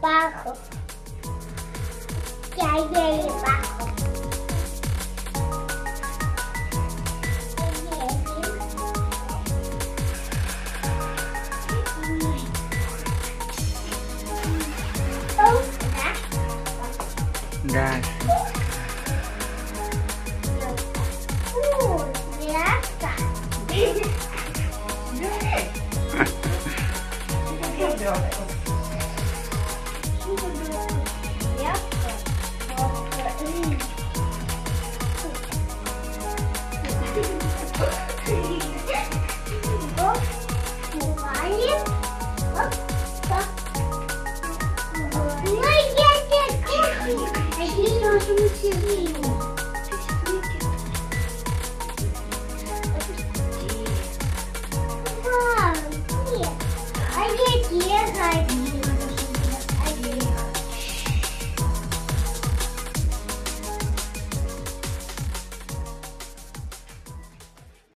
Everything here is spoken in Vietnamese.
bajo. Que hay ahí abajo. Gas. Uh, Like